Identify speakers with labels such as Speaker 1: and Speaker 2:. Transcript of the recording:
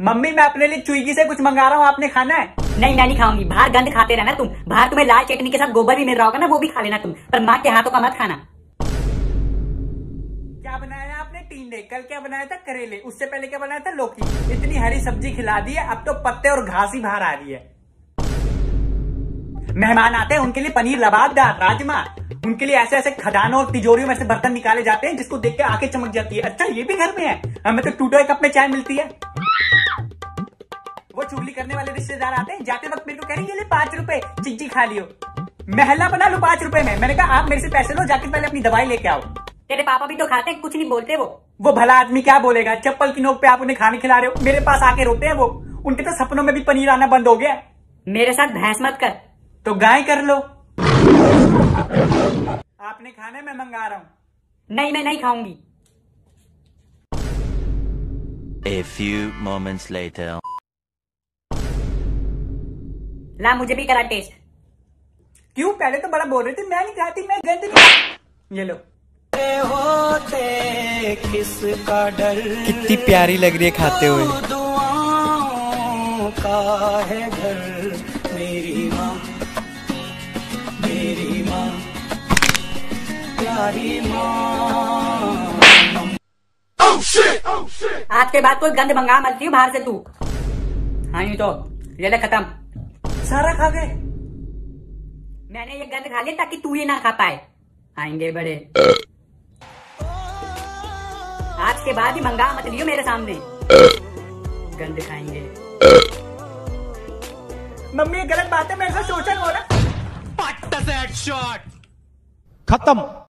Speaker 1: Mummy मैं अपने लिए चुईगी से कुछ मंगा रहा हूँ आपने खाना है?
Speaker 2: नहीं मैं नहीं खाऊँगी। बाहर गंद खाते रहना तुम। बाहर तुम्हें लाल चटनी के साथ गोबर भी मिल रहा होगा ना वो भी खा लेना तुम। पर माँ के हाथों का मत खाना।
Speaker 1: क्या बनाया आपने? टींडे कल क्या बनाया था? करेले। उससे पहले क्या बनाया था? लौकी। इतनी हरी सब्ज़ी खिला दी है अब तो पत्ते और घास ही बाहर आ रही है। मेहमान आते हैं उनके लिए पनीर लबाबदार राजमा। उनके लिए ऐसे ऐसे खदानों और तिजोरियों में से बर्तन निकाले जाते हैं जिसको देख के आँखें चमक जाती है। अच्छा ये भी घर में है? हमें तो टूटो कप में चाय मिलती है। वो चुगली करने वाले रिश्तेदार आते हैं जाते वक्त मेरे को कह रहे ये ले पाँच रुपए चिज्जी खा लियो। महला बना लो पाँच रुपए में। मैंने कहा आप मेरे से पैसे लो जाके पहले अपनी दवाई लेके आओ।
Speaker 2: तेरे पापा भी तो खाते हैं कुछ नहीं बोलते वो।
Speaker 1: वो भला आदमी क्या बोलेगा? चप्पल की नोक पे आप उन्हें खाने खिला रहे हो। मेरे पास आके रोते हैं वो। उनके तो सपनों में भी पनीर आना बंद हो गया।
Speaker 2: मेरे साथ भैंस मत कर।
Speaker 1: तो गाय कर लो। आपने खाने में मंगा रहा हूँ।
Speaker 2: नहीं मैं नहीं खाऊँगी।
Speaker 3: A few moments later.
Speaker 2: ला मुझे भी करा टेस्ट
Speaker 1: क्यों? पहले तो बड़ा बोल रही थी मैं नहीं खाती मैं गंद नहीं ये लो।
Speaker 4: होते किसका डर
Speaker 5: कितनी प्यारी लग रही है खाते हुए।
Speaker 4: दुआओं का है घर मेरी माँ। मेरी माँ प्यारी माँ।
Speaker 2: आज के बाद कोई गंद मंगा मत रही बाहर से तू। हाँ तो ये ले खत्म।
Speaker 1: सारा खा गए?
Speaker 2: मैंने ये गंद खा लिया ताकि तू ये ना खा पाए। आएँगे बड़े। आज के बाद ही मंगा मत लियो मेरे सामने। गंद खाएँगे।
Speaker 1: मम्मी ये गलत बात है मेरे साथ शोषण हो रहा।
Speaker 5: 勝ったもん。